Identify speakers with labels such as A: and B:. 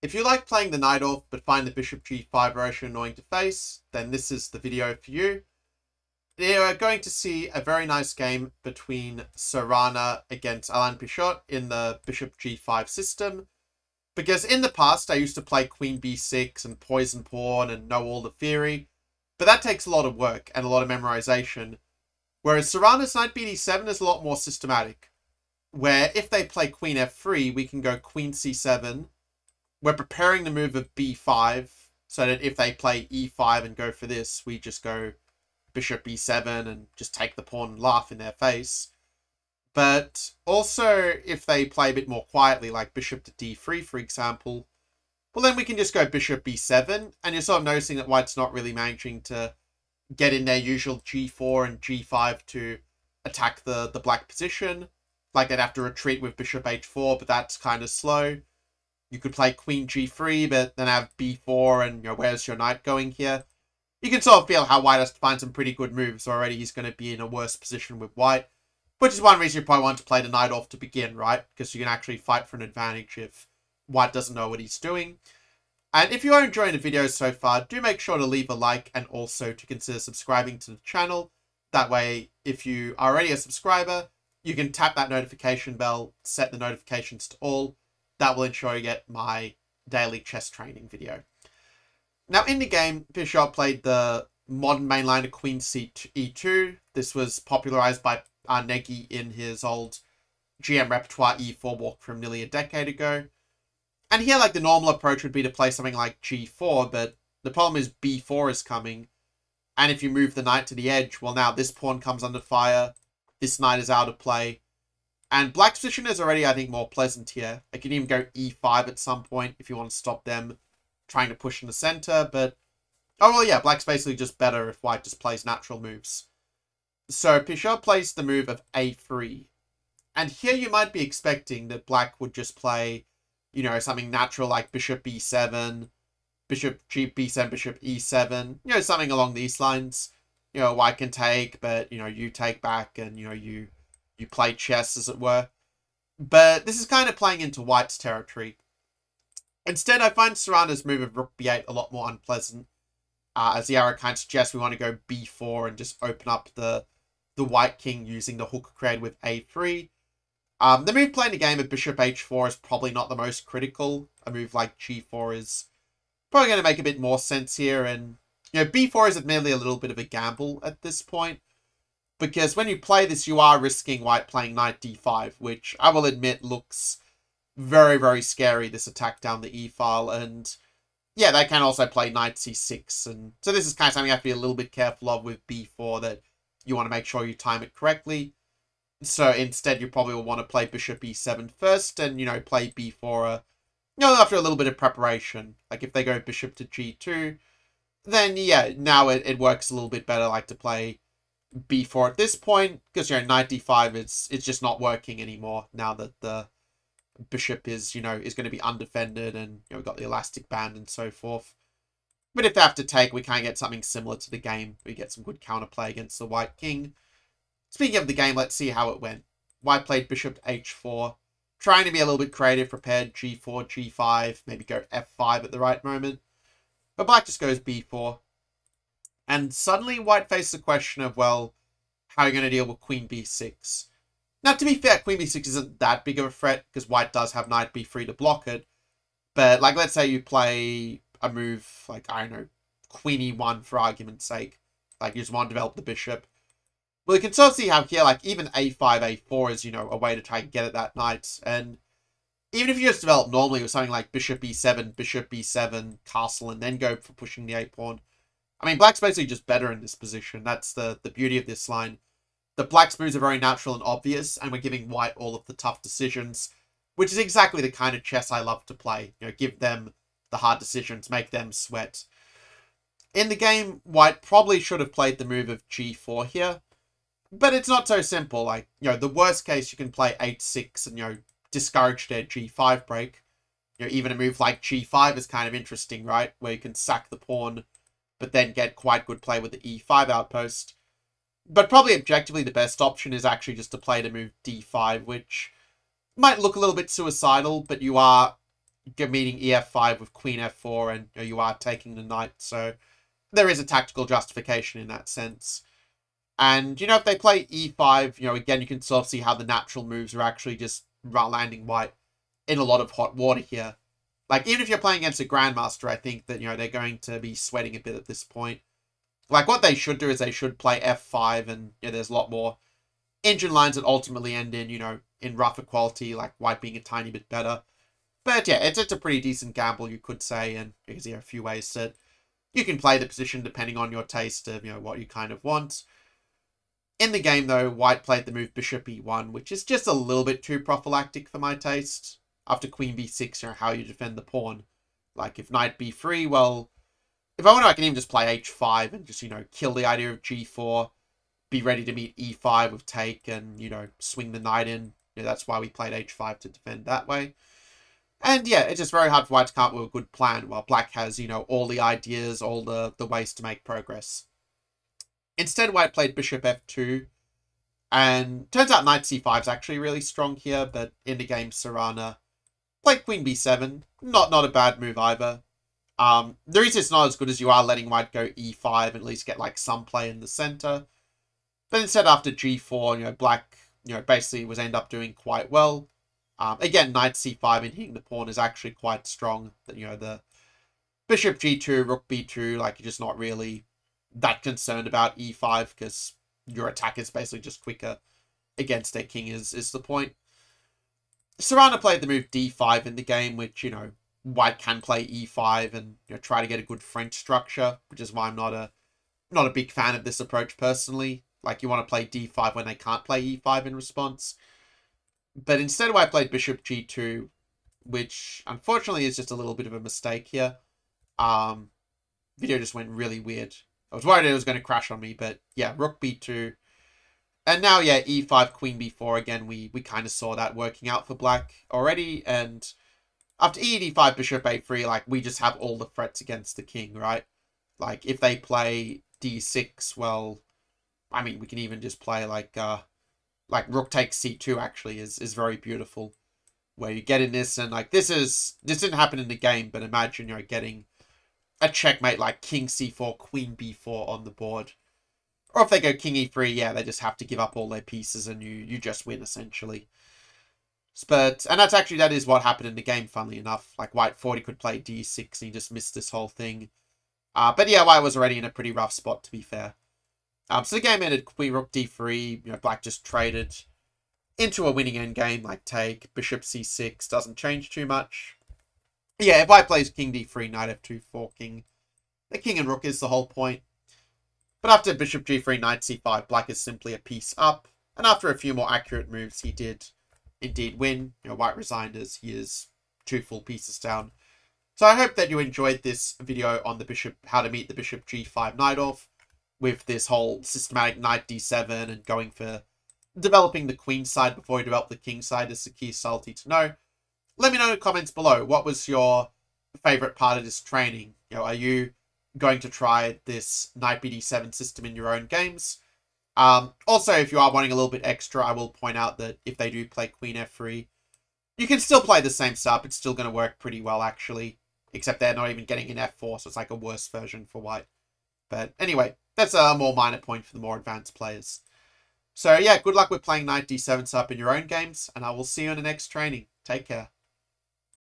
A: If you like playing the Najdorf but find the bishop g5 version annoying to face, then this is the video for you. You are going to see a very nice game between Sarana against Alan Pichot in the bishop g5 system. Because in the past, I used to play queen b6 and poison pawn and know all the theory. But that takes a lot of work and a lot of memorization. Whereas Sarana's knight bd7 is a lot more systematic. Where if they play queen f3, we can go queen c7, we're preparing the move of b5 so that if they play e5 and go for this, we just go bishop e7 and just take the pawn and laugh in their face. But also, if they play a bit more quietly, like bishop to d3, for example, well, then we can just go bishop b7, and you're sort of noticing that white's not really managing to get in their usual g4 and g5 to attack the, the black position. Like, they'd have to retreat with bishop h4, but that's kind of slow. You could play queen g3, but then have b4, and you know, where's your knight going here? You can sort of feel how white has to find some pretty good moves already. He's going to be in a worse position with white, which is one reason you probably want to play the Najdorf to begin, right? Because you can actually fight for an advantage if white doesn't know what he's doing. And if you are enjoying the video so far, do make sure to leave a like and also to consider subscribing to the channel. That way, if you are already a subscriber, you can tap that notification bell, set the notifications to all, that will ensure you get my daily chess training video. Now, in the game, Pichot played the modern mainliner queen c e2. This was popularized by Negi in his old GM repertoire e4 walk from nearly a decade ago. And here, like, the normal approach would be to play something like g4, but the problem is b4 is coming. And if you move the knight to the edge, well, now this pawn comes under fire. This knight is out of play. And Black's position is already, I think, more pleasant here. I can even go e5 at some point if you want to stop them trying to push in the center. But, oh, well, yeah, Black's basically just better if White just plays natural moves. So Pichot plays the move of a3. And here you might be expecting that Black would just play, you know, something natural like bishop b7, bishop g b7, bishop e7, you know, something along these lines. You know, White can take, but, you know, you take back and, you know, you you play chess, as it were. But this is kind of playing into white's territory. Instead, I find Sarana's move of rook b8 a lot more unpleasant. Uh, as the arrow kind of suggests, we want to go b4 and just open up the, the white king using the hook created with a3. Um, the move playing the game of bishop h4 is probably not the most critical. A move like g4 is probably going to make a bit more sense here. And, you know, b4 is admittedly a little bit of a gamble at this point. Because when you play this, you are risking white playing knight d5, which I will admit looks very, very scary, this attack down the e-file. And yeah, they can also play knight c6. And so this is kind of something you have to be a little bit careful of with b4, that you want to make sure you time it correctly. So instead, you probably will want to play bishop e7 first and, you know, play b4 uh, you know, after a little bit of preparation. Like if they go bishop to g2, then yeah, now it, it works a little bit better, like to play b4 at this point because you know 95 is it's just not working anymore now that the bishop is you know is going to be undefended and you know we've got the elastic band and so forth. But if they have to take we can get something similar to the game. We get some good counterplay against the white king. Speaking of the game let's see how it went. White played bishop h4 trying to be a little bit creative prepared g4 g5 maybe go f5 at the right moment. But black just goes b4 and suddenly White faces the question of, well, how are you going to deal with Queen b6? Now, to be fair, Queen b6 isn't that big of a threat because White does have Knight b3 to block it. But, like, let's say you play a move like, I don't know, Queen e1 for argument's sake. Like, you just want to develop the bishop. Well, you can sort of see how here, like, even a5, a4 is, you know, a way to try and get at that knight. And even if you just develop normally with something like bishop e7, bishop b7, castle, and then go for pushing the a-pawn, I mean, black's basically just better in this position. That's the, the beauty of this line. The black's moves are very natural and obvious, and we're giving white all of the tough decisions, which is exactly the kind of chess I love to play. You know, give them the hard decisions, make them sweat. In the game, white probably should have played the move of g4 here, but it's not so simple. Like, you know, the worst case, you can play h6 and, you know, discourage their g5 break. You know, even a move like g5 is kind of interesting, right? Where you can sack the pawn but then get quite good play with the e5 outpost. But probably objectively the best option is actually just to play to move d5, which might look a little bit suicidal, but you are meeting ef5 with queen f4 and you, are taking the knight. So there is a tactical justification in that sense. And, you know, if they play e5, you know, again, you can sort of see how the natural moves are actually just landing white in a lot of hot water here. Like, even if you're playing against a Grandmaster, I think that, you know, they're going to be sweating a bit at this point. Like, what they should do is they should play f5, and you know, there's a lot more engine lines that ultimately end in, you know, in rougher quality, like white being a tiny bit better. But yeah, it's, it's a pretty decent gamble, you could say, and because there are a few ways that you can play the position depending on your taste of, you know, what you kind of want. In the game, though, white played the move bishop e1, which is just a little bit too prophylactic for my taste. After queen b6, you know, how you defend the pawn. Like, if knight b3, well, if I want to, I can even just play h5 and just, you know, kill the idea of g4, be ready to meet e5 with take and, you know, swing the knight in. You know, that's why we played h5 to defend that way. And yeah, it's just very hard for white to come up with a good plan while black has, you know, all the ideas, all the, the ways to make progress. Instead, white played bishop f2. And turns out knight c5 is actually really strong here, but in the game, Sarana played queen b7. Not not a bad move either. Um, the reason it's not as good as you are letting white go e5 and at least get like some play in the center. But instead, after g4, you know, black, you know, basically was end up doing quite well. Um, again, knight c5 and hitting the pawn is actually quite strong. That you know, the bishop g2, rook b2, like you're just not really that concerned about e5 because your attack is basically just quicker against their king is, is the point. Sarana played the move d5 in the game, which, you know, white can play e5 and you know, try to get a good French structure, which is why I'm not a not a big fan of this approach personally. Like, you want to play d5 when they can't play e5 in response. But instead, I played bishop g2, which unfortunately is just a little bit of a mistake here. Um, video just went really weird. I was worried it was going to crash on me, but yeah, rook b2. And now, yeah, e5, queen b4. Again, we, we kind of saw that working out for black already. And after e d5, bishop a3, like, we just have all the threats against the king, right? Like, if they play d6, well, I mean, we can even just play, like, uh, like rook takes c2, actually, is, is very beautiful. Where you get in this, and, like, this is, this didn't happen in the game, but imagine, you're getting a checkmate like king c4, queen b4 on the board. Or if they go king e3, yeah, they just have to give up all their pieces and you, you just win, essentially. But, and that's actually, that is what happened in the game, funnily enough. Like, white 40 could play d6 and he just missed this whole thing. Uh, but yeah, white was already in a pretty rough spot, to be fair. Um, so the game ended queen rook d3, you know, black just traded into a winning endgame, like take, bishop c6, doesn't change too much. Yeah, if I plays king d3, knight f2, forking, the king and rook is the whole point. But after bishop g3, knight c5, black is simply a piece up. And after a few more accurate moves, he did indeed win. You know, white resigned as he is two full pieces down. So I hope that you enjoyed this video on the bishop, how to meet the bishop g5 Najdorf with this whole systematic knight d7 and going for developing the queen side before you develop the king side is the key subtlety to know let me know in the comments below. What was your favorite part of this training? You know, are you going to try this Knight BD7 system in your own games? Um, also, if you are wanting a little bit extra, I will point out that if they do play Queen F3, you can still play the same setup. It's still going to work pretty well, actually. Except they're not even getting an F4, so it's like a worse version for white. But anyway, that's a more minor point for the more advanced players. So yeah, good luck with playing Knight D7 setup in your own games, and I will see you in the next training. Take care.